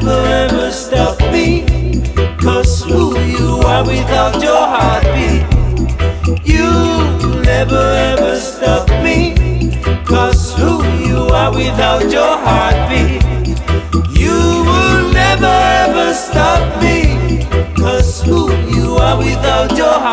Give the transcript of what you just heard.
never ever stop me. Cause who you are without your heartbeat. You never ever stop me. Cause who you are without your heartbeat. You will never ever stop me. Cause who you are without your heartbeat.